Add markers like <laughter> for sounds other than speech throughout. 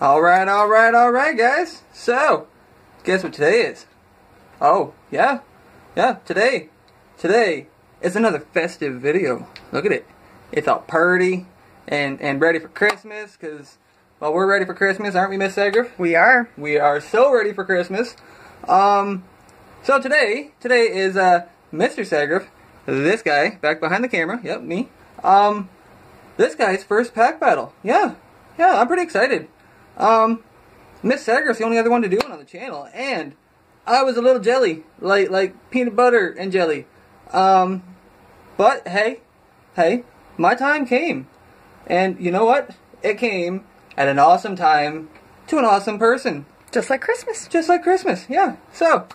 Alright, alright, alright, guys. So, guess what today is? Oh, yeah. Yeah, today. Today is another festive video. Look at it. It's all purty and, and ready for Christmas, because, well, we're ready for Christmas, aren't we, Miss Sagriff? We are. We are so ready for Christmas. Um, so today, today is, uh, Mr. Sagriff, this guy, back behind the camera, yep, me, um, this guy's first pack battle. Yeah, yeah, I'm pretty excited. Um, Miss Sagriff's the only other one to do it on the channel, and I was a little jelly, like like peanut butter and jelly. Um, but hey, hey, my time came, and you know what? It came at an awesome time to an awesome person, Just like Christmas. just like Christmas. Yeah. So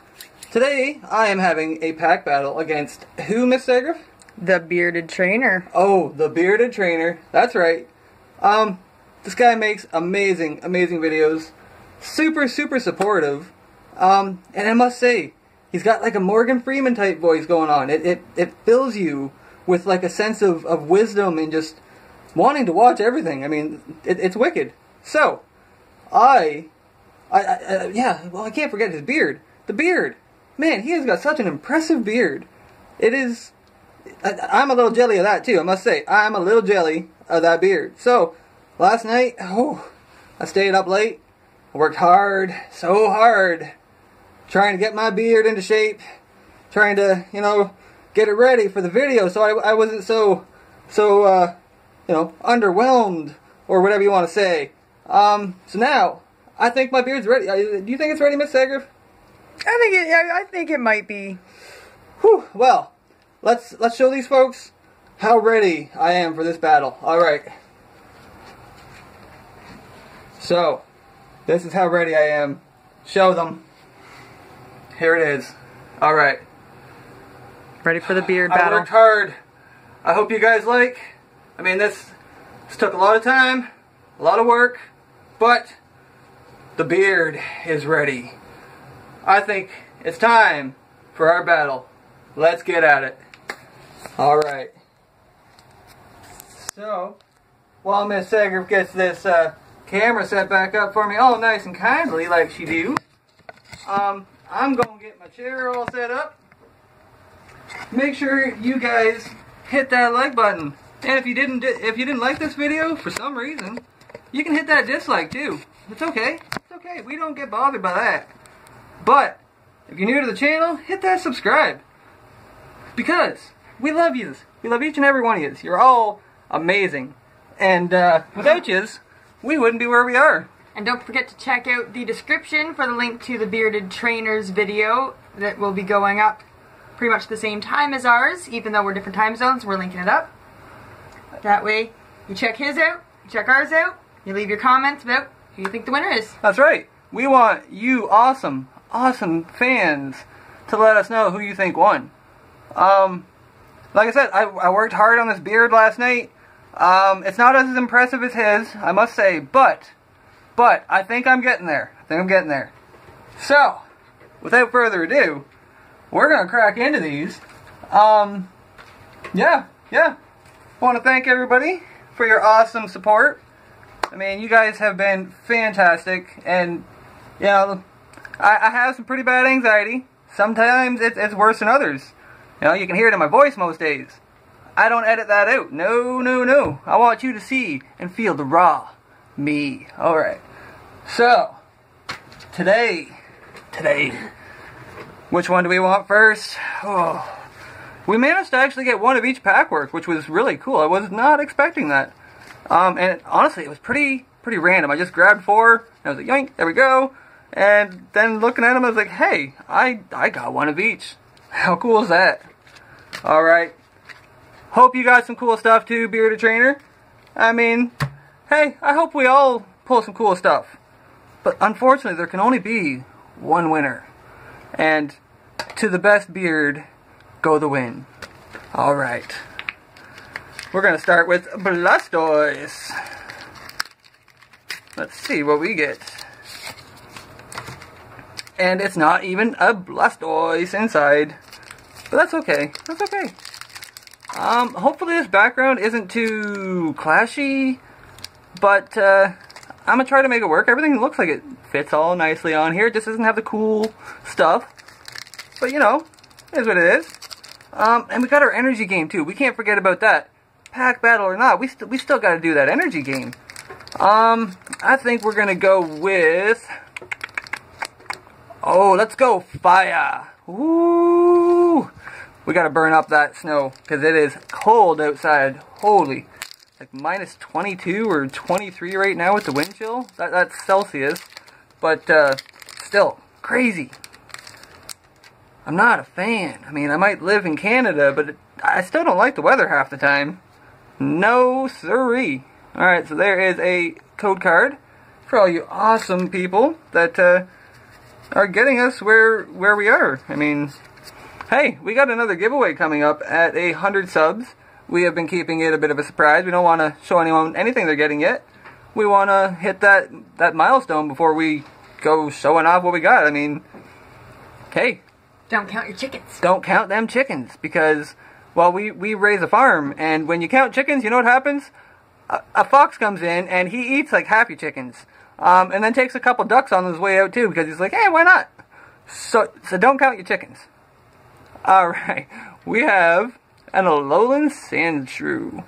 today I am having a pack battle against who, Miss Sagriff? The bearded trainer. Oh, the bearded trainer. That's right. Um, this guy makes amazing, amazing videos. Super, super supportive. Um, and I must say, he's got like a Morgan Freeman type voice going on. It it, it fills you with like a sense of, of wisdom and just wanting to watch everything. I mean, it, it's wicked. So, I, I, I, uh, yeah, well, I can't forget his beard. The beard. Man, he has got such an impressive beard. It is I, I'm a little jelly of that too. I must say, I'm a little jelly of that beard. So last night, oh, I stayed up late. I worked hard, so hard, trying to get my beard into shape, trying to, you know, get it ready for the video. So I, I wasn't so, so, uh, you know, underwhelmed or whatever you want to say. Um, so now I think my beard's ready. Uh, Do you think it's ready, Miss Sagriff? I think it. I I think it might be. Whew, well, let's let's show these folks how ready I am for this battle. All right. So, this is how ready I am. Show them. Here it is. All right. Ready for the beard battle. I worked hard. I hope you guys like. I mean, this this took a lot of time, a lot of work, but the beard is ready. I think it's time for our battle. Let's get at it. All right. So, while Miss Sagriff gets this uh, camera set back up for me, all nice and kindly, like she do, um, I'm gonna get my chair all set up make sure you guys hit that like button. And if you didn't if you didn't like this video for some reason, you can hit that dislike too. It's okay. It's okay. We don't get bothered by that. But if you're new to the channel, hit that subscribe. Because we love yous. We love each and every one of yous. You're all amazing. And uh, without yous, we wouldn't be where we are. And don't forget to check out the description for the link to the Bearded Trainers video that will be going up pretty much the same time as ours, even though we're different time zones, we're linking it up. That way, you check his out, you check ours out, you leave your comments about who you think the winner is. That's right. We want you awesome, awesome fans to let us know who you think won. Um, like I said, I, I worked hard on this beard last night. Um, it's not as impressive as his, I must say, but, but I think I'm getting there. I think I'm getting there. So, without further ado, we're gonna crack into these. Um, yeah, yeah. Want to thank everybody for your awesome support. I mean, you guys have been fantastic, and you know, I, I have some pretty bad anxiety. Sometimes it's, it's worse than others. You know, you can hear it in my voice most days. I don't edit that out. No, no, no. I want you to see and feel the raw me. All right. So today, today, which one do we want first? Oh, we managed to actually get one of each pack work, which was really cool. I was not expecting that. Um, and honestly, it was pretty pretty random. I just grabbed four, and I was like, yoink, there we go. And then looking at them, I was like, hey, I, I got one of each. How cool is that? Alright. Hope you got some cool stuff too, Bearded Trainer. I mean, hey, I hope we all pull some cool stuff. But unfortunately, there can only be one winner. And to the best beard, go the win. Alright. We're going to start with Blastoise. Let's see what we get. And it's not even a Blastoise inside. But that's okay. That's okay. Um, hopefully this background isn't too clashy. But, uh, I'm gonna try to make it work. Everything looks like it fits all nicely on here. It just doesn't have the cool stuff. But you know, is what it is. Um, and we got our energy game too. We can't forget about that. Pack battle or not, we still we still got to do that energy game. Um, I think we're gonna go with. Oh, let's go fire! Ooh, we gotta burn up that snow because it is cold outside. Holy, like minus 22 or 23 right now with the wind chill. That that's Celsius, but uh, still crazy. I'm not a fan. I mean, I might live in Canada, but it, I still don't like the weather half the time. No siree. Alright, so there is a code card for all you awesome people that uh, are getting us where where we are. I mean, hey, we got another giveaway coming up at a hundred subs. We have been keeping it a bit of a surprise. We don't want to show anyone anything they're getting yet. We want to hit that that milestone before we go showing off what we got. I mean, hey, Don't count your chickens. don't count them chickens because well we we raise a farm and when you count chickens you know what happens a, a fox comes in and he eats like half your chickens um, and then takes a couple ducks on his way out too because he's like hey why not so so don't count your chickens all right we have an alolan Sandshrew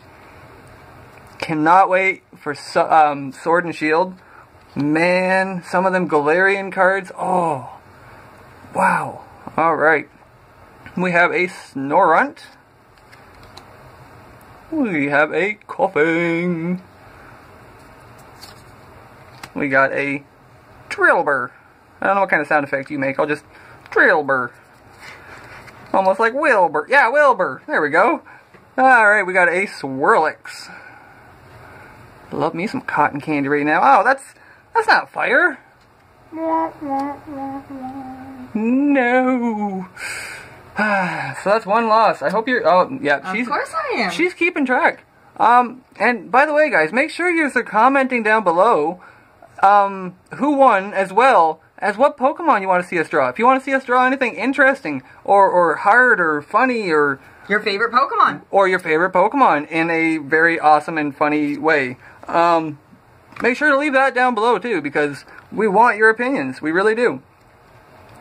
cannot wait for so, um, sword and shield man some of them galarian cards oh wow all right we have a Snorunt. We have a Koffing. We got a Drillbur. I don't know what kind of sound effect you make. I'll just Drillbur. Almost like Wilbur. Yeah, Wilbur. There we go. Alright, we got a Swirlix. Love me some cotton candy right now. Oh, that's that's not fire. No. so that's one loss. I hope you're. Oh, yeah. Of she's, course I am. She's keeping track. Um, and by the way, guys, make sure you're commenting down below um, who won as well as what Pokemon you want to see us draw. If you want to see us draw anything interesting or, or hard or funny or Your favorite Pokemon. or your favorite Pokemon in a very awesome and funny way. Um, make sure to leave that down below too, because we want your opinions. We really do.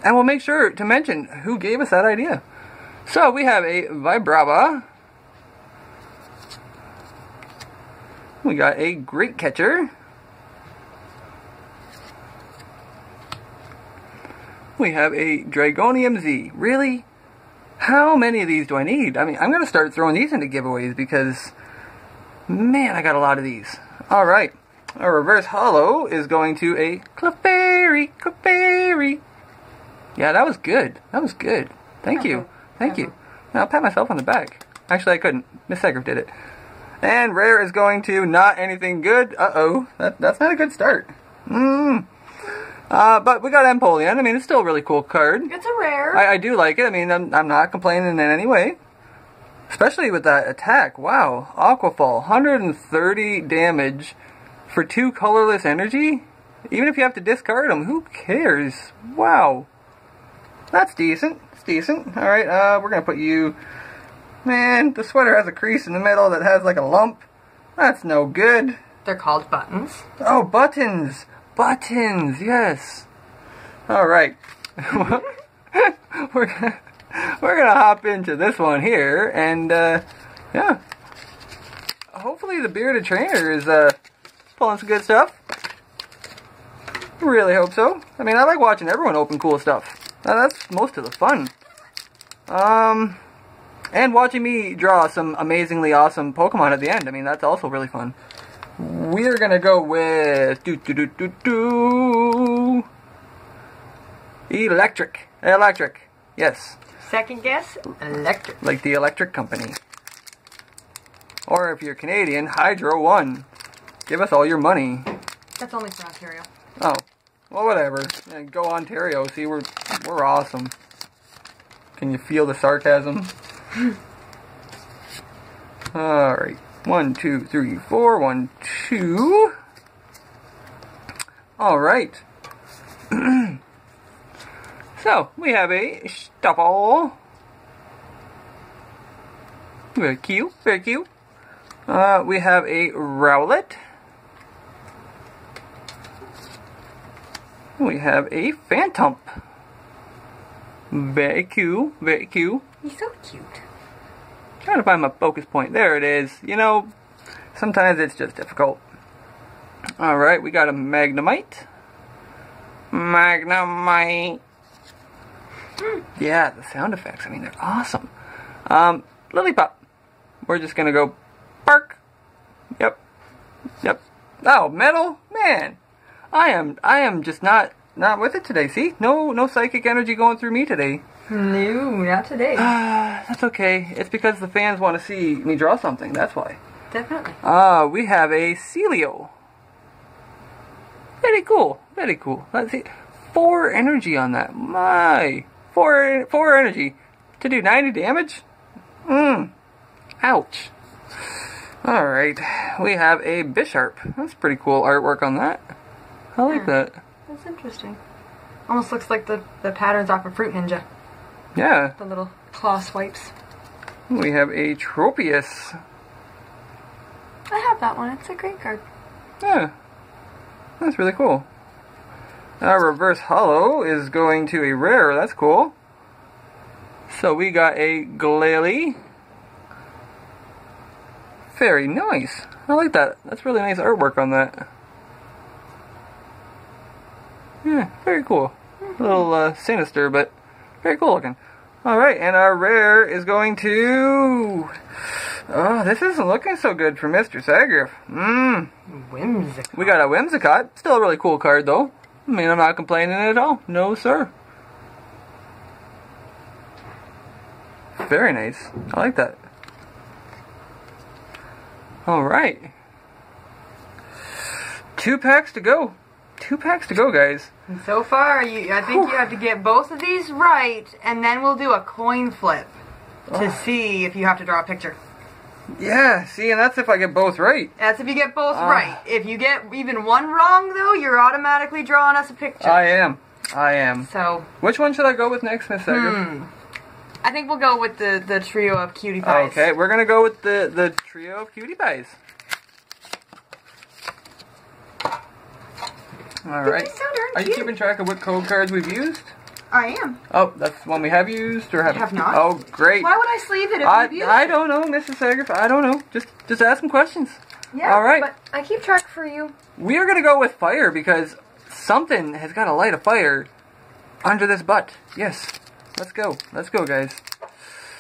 And we'll make sure to mention who gave us that idea. So we have a Vibrava. We got a Great Catcher. We have a Dragonium Z. Really? How many of these do I need? I mean, I'm going to start throwing these into giveaways because, man, I got a lot of these. All right. Our reverse hollow is going to a Clefairy, Clefairy. Yeah, that was good. That was good. Thank you. Thank you. I'll pat myself on the back. Actually, I couldn't. Miss Sagriff did it. And rare is going to not anything good. Uh-oh. That, that's not a good start. Mmm. Uh, but we got Empoleon. I mean, it's still a really cool card. It's a rare. I, I do like it. I mean, I'm, I'm not complaining in any way. Especially with that attack. Wow. Aquafall. 130 damage for two colorless energy? Even if you have to discard them, who cares? Wow. That's decent. It's decent. Alright, uh, we're gonna put you... Man, the sweater has a crease in the middle that has like a lump. That's no good. They're called buttons. Oh, buttons! Buttons, yes. All right. <laughs> we're gonna, we're gonna hop into this one here, and uh, yeah. Hopefully, the bearded trainer is uh, pulling some good stuff. Really hope so. I mean, I like watching everyone open cool stuff. Now, that's most of the fun. Um, and watching me draw some amazingly awesome Pokemon at the end. I mean, that's also really fun. We're gonna go with do do do do do electric, electric. Yes, Second guess, electric. like the electric company. Or if you're Canadian, Hydro One. Give us all your money. That's only for Ontario. Oh, well, whatever. Yeah, go Ontario. See, we're we're awesome. Can you feel the sarcasm? <laughs> All right. One, two, three, four. One, two. All right. <clears throat> so we have a Stufful. Very cute. Very cute. Uh, we have a Rowlet. We have a Phantump. Very cute, very cute. He's so cute. Trying to find my focus point. There it is. You know, sometimes it's just difficult. Alright, we got a Magnemite. Magnemite. Yeah, the sound effects, I mean, they're awesome. Um. We're just gonna go bark. Yep. Yep. Oh, metal? Man. I am, I am just not, not with it today. See? No, no psychic energy going through me today. No, not today. Ah, that's okay. It's because the fans want to see me draw something. That's why. Definitely. Ah, we have a Celio. Very cool. Very cool. Let's see. Four energy on that. My. Four, four energy. To do 90 damage? Mmm. Ouch. Alright. We have a Bisharp. That's pretty cool artwork on that. I like that. That's interesting. Almost looks like the, the patterns off of Fruit Ninja. Yeah. The little claw swipes. We have a Tropius. I have that one. It's a great card. Yeah. That's really cool. Our reverse hollow is going to a rare. That's cool. So we got a Glalie. Very nice. I like that. That's really nice artwork on that. Yeah, very cool. A little uh, sinister, but very cool looking. Alright, and our rare is going to... Oh, this isn't looking so good for Mr. Sagriff. Mmm. Whimsical. We got a Whimsicott. Still a really cool card, though. I mean, I'm not complaining at all. No, sir. Very nice. I like that. Alright. Two packs to go. Two packs to go, guys. And so far, you, I think you have to get both of these right, and then we'll do a coin flip to see if you have to draw a picture. Yeah, see, and that's if I get both right. That's if you get both Ah. right. If you get even one wrong, though, you're automatically drawing us a picture. I am. I am. so, Which one should I go with next, Miss Sagriff? hmm. I think we'll go with the, the trio of cutie pies. Okay, we're gonna go with the, the trio of cutie pies. Alright. Are you cute. keeping track of what code cards we've used? I am. Oh, that's one we have used or have Have not. Oh, great. Why would I sleeve it if I, you've used I don't know, Mrs. Sagriff. I don't know. Just just ask some questions. Yeah, All right. But I keep track for you. We are gonna go with fire because something has got to light a fire under this butt. Yes. Let's go. Let's go, guys.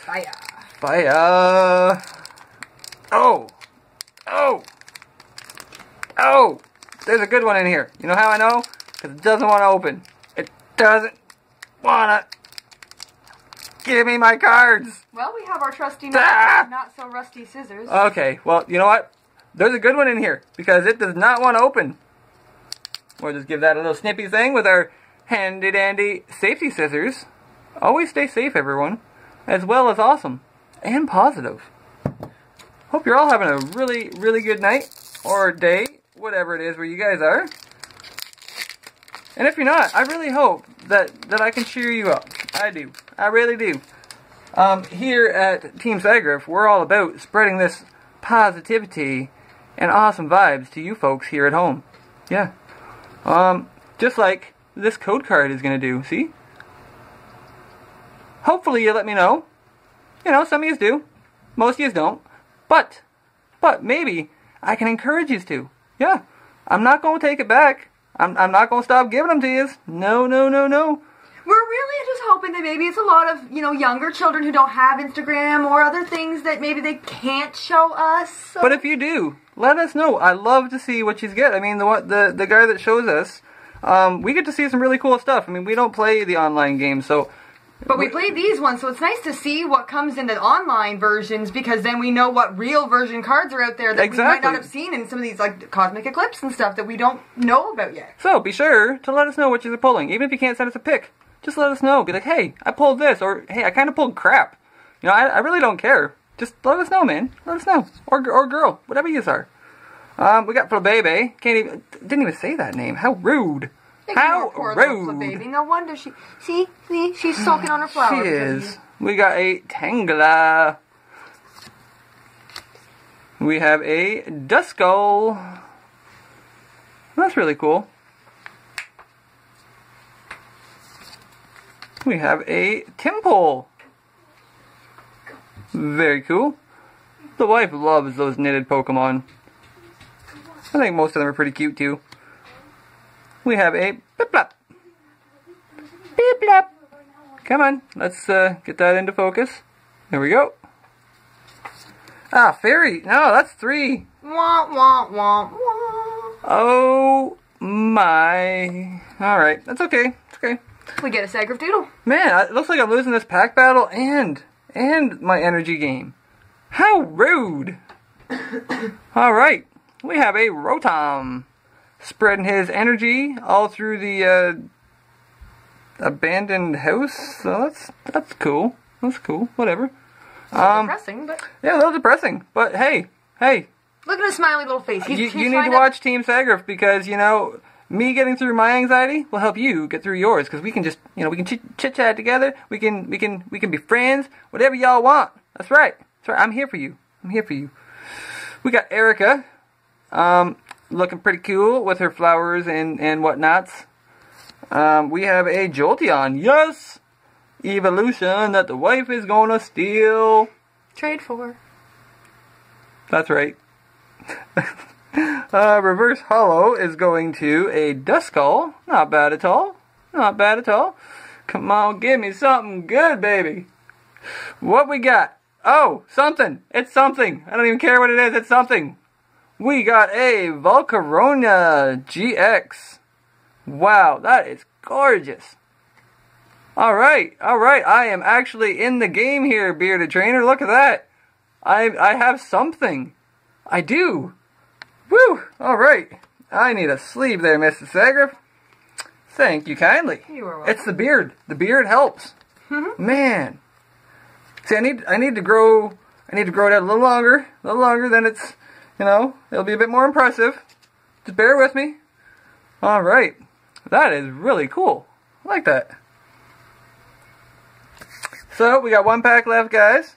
Fire. Fire. Oh. Oh. Oh. There's a good one in here. You know how I know? Because it doesn't want to open. It doesn't want to. Give me my cards. Well, we have our trusty Ah! not, not so rusty scissors. Okay, well, you know what? There's a good one in here because it does not want to open. We'll just give that a little snippy thing with our handy dandy safety scissors. Always stay safe, everyone, as well as awesome and positive. Hope you're all having a really, really good night or day, whatever it is where you guys are. And if you're not, I really hope that, that I can cheer you up. I do. I really do. Um, here at Team Sagriff, we're all about spreading this positivity and awesome vibes to you folks here at home. Yeah. Um, just like this code card is going to do. See? Hopefully you let me know. You know, some of you do. Most of you don't. But, but maybe I can encourage you to. Yeah. I'm not going to take it back. I'm, I'm not going to stop giving them to you. No, no, no, no. We're really just hoping that maybe it's a lot of, you know, younger children who don't have Instagram or other things that maybe they can't show us. So- But if you do, let us know. I love to see what you get. I mean, the the the guy that shows us, um, we get to see some really cool stuff. I mean, we don't play the online game, so But we played these ones, so it's nice to see what comes in the online versions because then we know what real version cards are out there that we might not have seen in some of these like Cosmic Eclipse and stuff that we don't know about yet. so be sure to let us know what you're pulling. Even if you can't send us a pic, just let us know. Be like, hey, I pulled this, or hey, I kind of pulled crap. You know, I, I really don't care. Just let us know, man. Let us know, or or girl, whatever you are. Um, we got Flabebe. Can't even didn't even say that name. How rude. How poor rude. baby. No wonder she. See, see, she's sulking on her flower. She is. We got a Tangela. We have a Duskull. That's really cool. We have a Tympole. Very cool. The wife loves those knitted Pokemon. I think most of them are pretty cute too. We have a Piplup. Piplup. Come on, let's uh, get that into focus. There we go. Ah, fairy. No, that's three. Wah, wah, wah, wah. Oh my. Alright, that's okay. It's okay. We get a Sagriff Doodle. Man, it looks like I'm losing this pack battle and and my energy game. How rude! <coughs> Alright, we have a Rotom. Spreading his energy all through the uh, abandoned house. So that's that's cool. That's cool. Whatever. Um, Depressing, but yeah, a little depressing. But hey, hey, look at his smiley little face. He's, you, he's you need to watch Team Sagriff because you know me getting through my anxiety will help you get through yours because we can just you know we can chit chat together. We can we can we can be friends. Whatever y'all want. That's right. That's right. I'm here for you. I'm here for you. We got Erica, um, looking pretty cool with her flowers and and whatnots. Um, we have a Jolteon. Yes, evolution that the wife is gonna steal. Trade for. That's right. <laughs> uh, reverse hollow is going to a Duskull. Not bad at all. Not bad at all. Come on, give me something good, baby. What we got? Oh, something. It's something. I don't even care what it is. It's something. We got a Volcarona GX. Wow, that is gorgeous. All right, all right. I am actually in the game here, bearded trainer. Look at that. I I have something. I do. Woo! All right. I need a sleeve there, Mr. Sagriff. Thank you kindly. You are welcome. It's the beard. The beard helps. Mm-hmm. Man. See, I need I need to grow I need to grow it out a little longer, a little longer. than it's you know it'll be a bit more impressive. Just bear with me. All right. That is really cool. I like that. So we got one pack left, guys.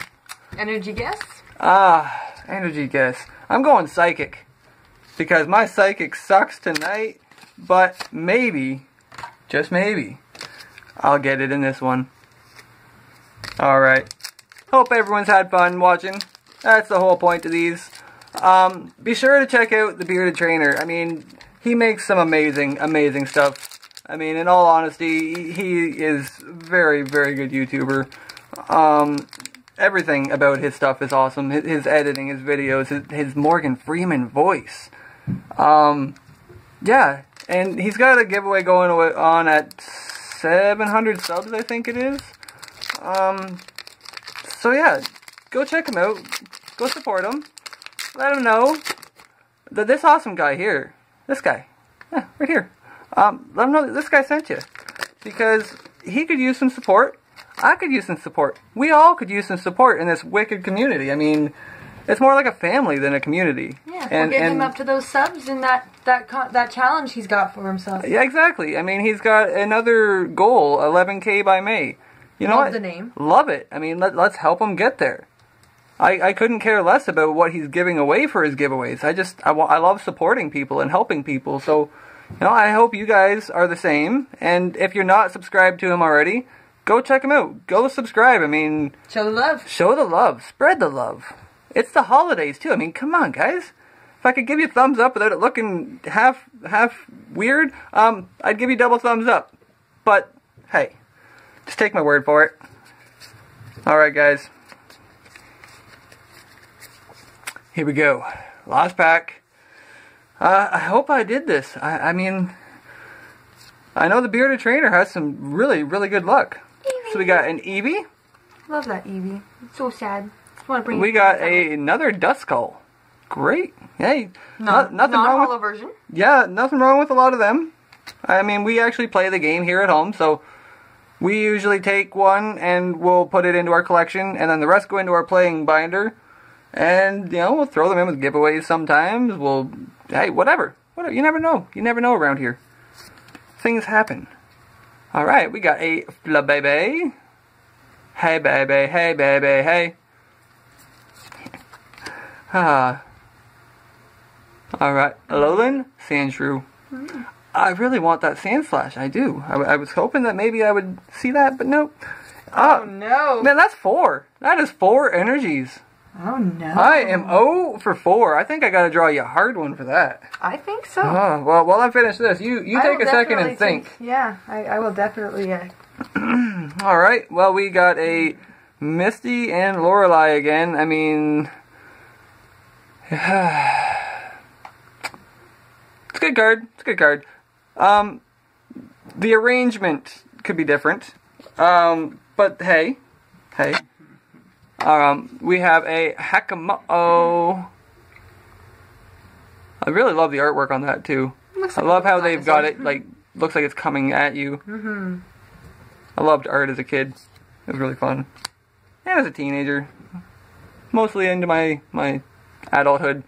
Energy guess. Ah, energy guess. I'm going psychic. Because my psychic sucks tonight, but maybe, just maybe, I'll get it in this one. Alright. Hope everyone's had fun watching. That's the whole point of these. Um, be sure to check out the Bearded Trainer. I mean, he makes some amazing, amazing stuff. I mean, in all honesty, he is very, very good YouTuber. Um, everything about his stuff is awesome. His, his editing, his videos, his, his Morgan Freeman voice. Um, yeah, and he's got a giveaway going on at 700 subs, I think it is. Um, so yeah, go check him out. Go support him. Let him know that this awesome guy here, this guy, yeah, right here. Um, let him know that this guy sent you because he could use some support. I could use some support. We all could use some support in this wicked community. I mean, it's more like a family than a community. Yeah, and, we'll get him up to those subs and that that that challenge he's got for himself. Yeah, exactly. I mean, he's got another goal, 11k by May. You know Love what? the name. Love it. I mean, let, let's help him get there. I, I couldn't care less about what he's giving away for his giveaways. I just I, I love supporting people and helping people. So, you know, I hope you guys are the same. And if you're not subscribed to him already, go check him out. Go subscribe. I mean, Show the love. show the love, spread the love. It's the holidays too. I mean, come on, guys. If I could give you a thumbs up without it looking half half weird, um, I'd give you double thumbs up. But hey, just take my word for it. All right, guys. Here we go. Last pack. Uh, I hope I did this. I, I mean, I know the bearded trainer has some really, really good luck. So we got an Eevee. Love that Eevee. It's so sad. Want to bring. We got a, another Duskull. Great. Hey, no, not, nothing wrong non-hollow with version. yeah, nothing wrong with a lot of them. I mean, we actually play the game here at home, so we usually take one and we'll put it into our collection, and then the rest go into our playing binder. And you know, we'll throw them in with giveaways sometimes. We'll hey, whatever, whatever. You never know. You never know around here. Things happen. All right, we got a Flabebe. Hey baby, hey baby, hey. Ah. Alright, Alolan Sandshrew. I really want that Sandslash. I do. I, I was hoping that maybe I would see that, but nope. Ah, Oh no. man, that's four. That is four energies. Oh no. I am O for four. I think I gotta draw you a hard one for that. I think so. Oh, well, while I finish this, you, you I take a second and think. take- yeah, I, I will definitely. Uh, <clears throat> All right. Well, we got a Misty and Lorelei again. I mean, <sighs> it's a good card. It's a good card. Um, the arrangement could be different. Um, but hey, hey. Um, we have a Hakamo. I really love the artwork on that too. I love how they've got it like looks like it's coming at you. Mm-hmm. I loved art as a kid. It was really fun. And as a teenager, mostly into my my adulthood.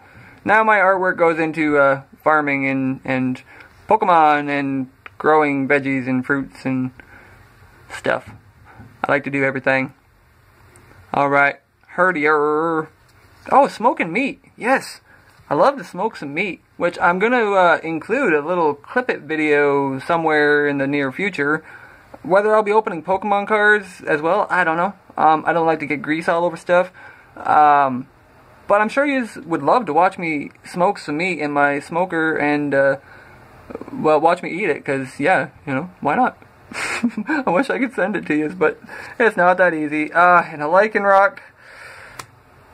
Now my artwork goes into uh, farming and and Pokemon and growing veggies and fruits and stuff. I like to do everything. All right, herdier. Oh, smoking meat. Yes. I love to smoke some meat, which I'm going to uh, include a little clip it video somewhere in the near future. Whether I'll be opening Pokemon cards as well, I don't know. Um, I don't like to get grease all over stuff. Um, but I'm sure you would love to watch me smoke some meat in my smoker and, uh, well, watch me eat it, because, yeah, you know, why not? <laughs> I wish I could send it to you, but it's not that easy. Uh, and a Lycanroc.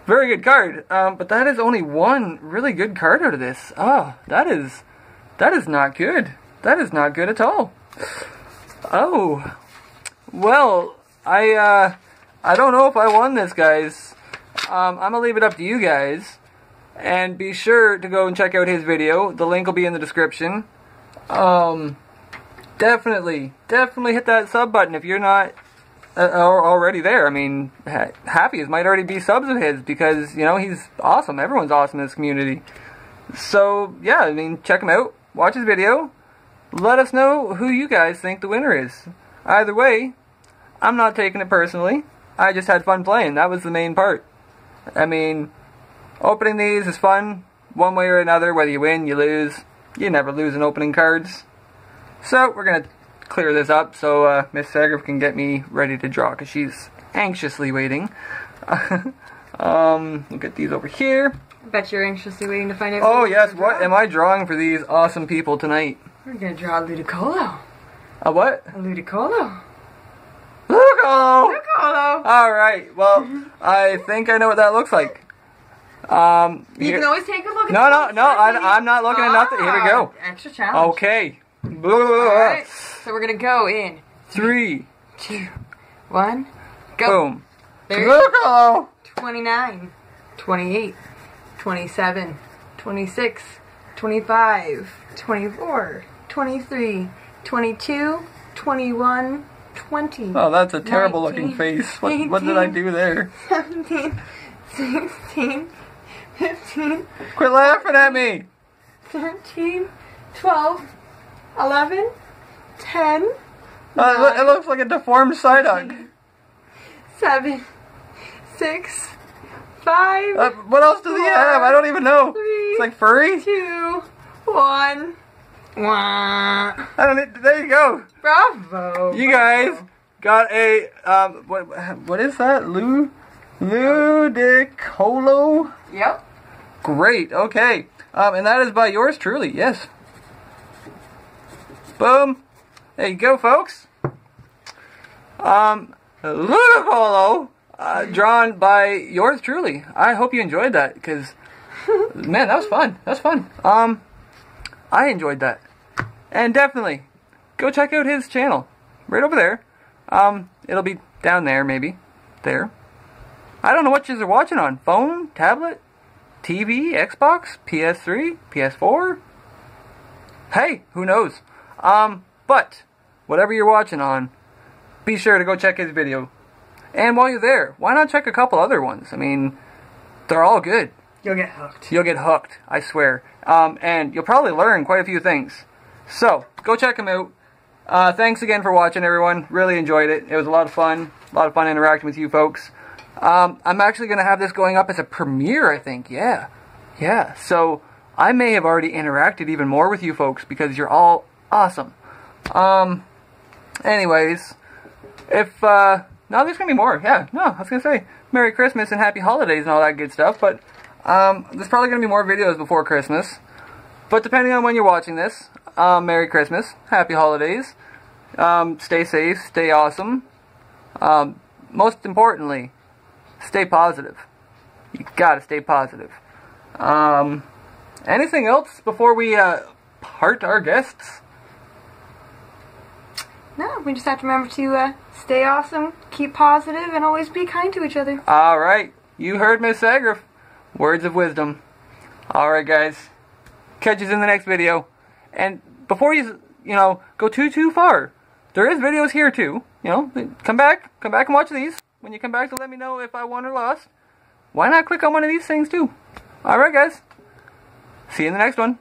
Very good card. Um, but that is only one really good card out of this. Oh, that is that is not good. That is not good at all. Oh. Well, I uh I don't know if I won this, guys. Um, I'm gonna leave it up to you guys. And be sure to go and check out his video. The link will be in the description. Um, definitely, definitely hit that sub button if you're not uh, already there. I mean, ha- Happy's might already be subs of his because, you know, he's awesome. Everyone's awesome in this community. So, yeah, I mean, check him out. Watch his video. Let us know who you guys think the winner is. Either way, I'm not taking it personally. I just had fun playing. That was the main part. I mean, opening these is fun, one way or another, whether you win, you lose. You never lose in opening cards. So, we're gonna clear this up so uh, Miss Sagriff can get me ready to draw, because she's anxiously waiting. <laughs> um, we'll get these over here. I bet you're anxiously waiting to find out. Oh, yes, what am I drawing for these awesome people tonight? We're gonna draw a Ludicolo. A what? A Ludicolo. Ludicolo! Ludicolo. Alright, well, I think I know what that looks like. Um, You can always take a look. at No, no, no, I, I'm not looking at nothing. Here we go. Ah, Extra challenge. okay. Alright, so we're gonna go in. Three. two, one, go. Boom. There Ludicolo! 29, 28, 27, 26, 25, 24, 23, 22, 21, 20. Oh, that's a terrible looking face. What, what did I do there? 17, 16, 15, Quit laughing at me! 13, 12, 11, 10, Uh, it looks like a deformed Psyduck. 7, 6, 5, Uh, what else does he have? I don't even know. It's like furry? 2, 1. Wah. I don't need, there you go. Bravo. You guys got a, um, what, what is that? Lu, Ludicolo? Yep. Great, okay. Um, and that is by yours truly, yes. Boom. There you go, folks. Um, Ludicolo, uh, drawn by yours truly. I hope you enjoyed that, because, <laughs> man, that was fun. That was fun. Um, I enjoyed that. And definitely, go check out his channel. Right over there. Um, it'll be down there, maybe. There. I don't know what you are watching on. Phone? Tablet? TV, Xbox, PS3, PS4. Hey, who knows? Um, but whatever you're watching on, be sure to go check his video. And while you're there, why not check a couple other ones? I mean, they're all good. You'll get hooked. You'll get hooked, I swear. Um, and you'll probably learn quite a few things. So, go check them out. Uh, thanks again for watching, everyone. Really enjoyed it. It was a lot of fun. A lot of fun interacting with you folks. Um, I'm actually going to have this going up as a premiere, I think. Yeah. Yeah. So, I may have already interacted even more with you folks because you're all awesome. Um, anyways, if, uh, no, there's gonna be more. Yeah, no, I was gonna say Merry Christmas and Happy Holidays and all that good stuff, but, um, there's probably gonna be more videos before Christmas. But depending on when you're watching this, um, Merry Christmas, Happy Holidays, um, stay safe, stay awesome. Um, most importantly, stay positive. You gotta stay positive. Um, anything else before we, uh, part our guests? No, we just have to remember to uh, stay awesome, keep positive, and always be kind to each other. Alright, you heard Miss Sagriff. Words of wisdom. Alright, guys. Catch us in the next video. And before you, you know, go too, too far, there is videos here too. You know, come back, come back and watch these. When you come back to let me know if I won or lost, why not click on one of these things too? Alright, guys. See you in the next one.